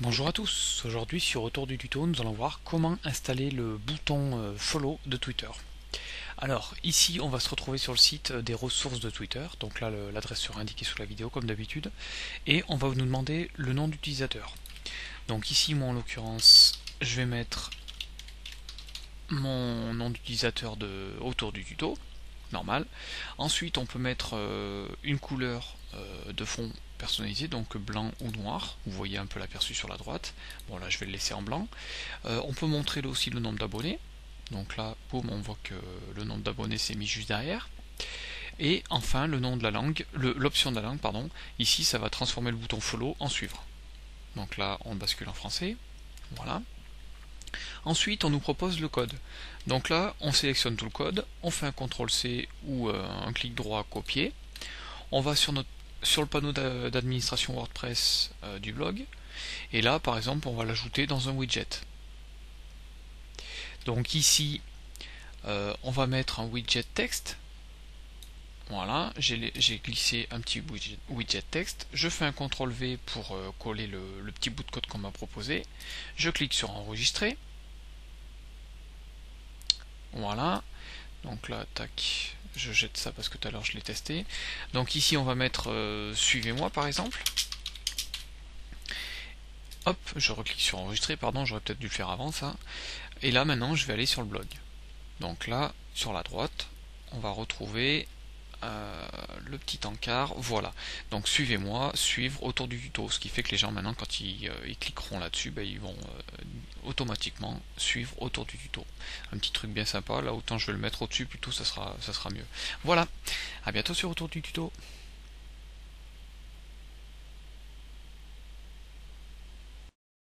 Bonjour à tous, aujourd'hui sur Retour du tuto nous allons voir comment installer le bouton euh, follow de Twitter. Alors ici on va se retrouver sur le site des ressources de Twitter, donc là l'adresse sera indiquée sous la vidéo comme d'habitude, et on va nous demander le nom d'utilisateur. Donc ici moi en l'occurrence je vais mettre mon nom d'utilisateur autour du tuto, normal. Ensuite on peut mettre euh, une couleur euh, de fond personnalisé, donc blanc ou noir. Vous voyez un peu l'aperçu sur la droite. Bon là je vais le laisser en blanc. Euh, on peut montrer aussi le nombre d'abonnés. Donc là, boum, on voit que le nombre d'abonnés s'est mis juste derrière. Et enfin le nom de la langue, l'option de la langue, pardon. Ici ça va transformer le bouton follow en suivre. Donc là on bascule en français. Voilà. Ensuite, on nous propose le code. Donc là, on sélectionne tout le code, on fait un CTRL C ou euh, un clic droit copier. On va sur notre sur le panneau d'administration WordPress euh, du blog. Et là, par exemple, on va l'ajouter dans un widget. Donc ici, euh, on va mettre un widget texte. Voilà, j'ai glissé un petit widget, texte. Je fais un CTRL V pour euh, coller le, le, petit bout de code qu'on m'a proposé. Je clique sur enregistrer. Voilà. Donc là, tac, je jette ça parce que tout à l'heure je l'ai testé. Donc ici on va mettre euh, suivez-moi par exemple. Hop, je reclique sur enregistrer, pardon, j'aurais peut-être dû le faire avant ça. Et là maintenant je vais aller sur le blog. Donc là, sur la droite, on va retrouver euh, le petit encart, voilà. Donc suivez-moi, suivre autour du tuto, ce qui fait que les gens maintenant quand ils, euh, cliqueront là-dessus, ben, ils vont euh, automatiquement suivre autour du tuto. Un petit truc bien sympa, là autant je vais le mettre au-dessus, plutôt ça sera, ça sera mieux. Voilà, à bientôt sur autour du tuto.